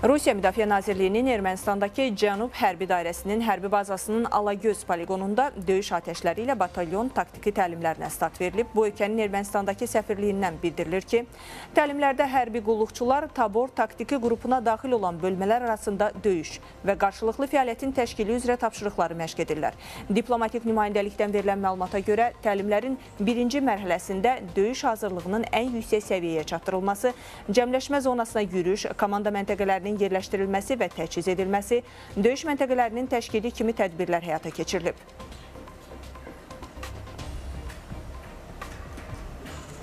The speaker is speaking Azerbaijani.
Rusiya Müdafiə Nazirliyinin Ermənistandakı Cənub Hərbi Dairəsinin hərbi bazasının Alagöz poligonunda döyüş atəşləri ilə batalyon taktiki təlimlərinə start verilib. Bu ölkənin Ermənistandakı səfirliyindən bildirilir ki, təlimlərdə hərbi qulluqçular tabor taktiki qrupuna daxil olan bölmələr arasında döyüş və qarşılıqlı fəaliyyətin təşkili üzrə tapşırıqları məşq edirlər. Diplomatik nümayəndəlikdən verilən məlumata görə təlimlərin birinci mərhələsində döyüş hazırlığının ən yüksək səviyyəyə çatdırılması, cəmləşmə zonasına yürüş, komanda məntəqələrinin yerləşdirilməsi və təchiz edilməsi, döyüş məntəqələrinin təşkili kimi tədbirlər həyata keçirilib.